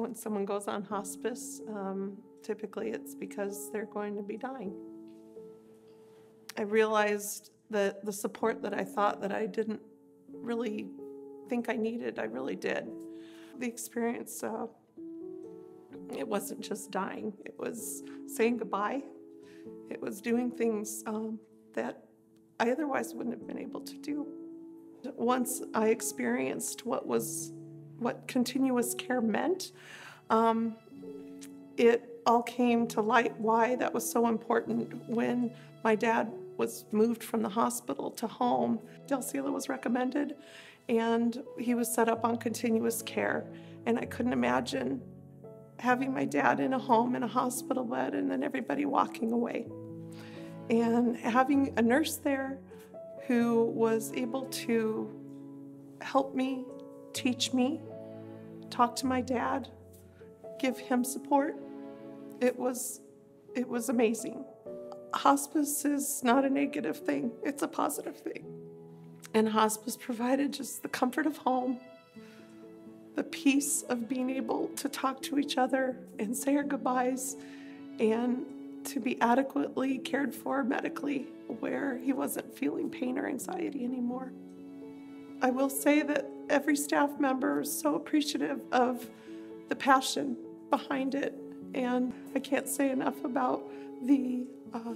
When someone goes on hospice, um, typically it's because they're going to be dying. I realized that the support that I thought that I didn't really think I needed, I really did. The experience, uh, it wasn't just dying, it was saying goodbye. It was doing things um, that I otherwise wouldn't have been able to do. Once I experienced what was what continuous care meant, um, it all came to light why that was so important when my dad was moved from the hospital to home. Del Cielo was recommended, and he was set up on continuous care. And I couldn't imagine having my dad in a home in a hospital bed and then everybody walking away. And having a nurse there who was able to help me, teach me, talk to my dad, give him support. It was it was amazing. Hospice is not a negative thing, it's a positive thing. And hospice provided just the comfort of home, the peace of being able to talk to each other and say our goodbyes and to be adequately cared for medically where he wasn't feeling pain or anxiety anymore. I will say that every staff member is so appreciative of the passion behind it, and I can't say enough about the uh,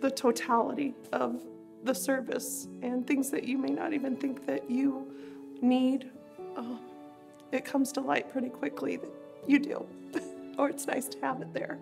the totality of the service and things that you may not even think that you need. Uh, it comes to light pretty quickly that you do, or it's nice to have it there.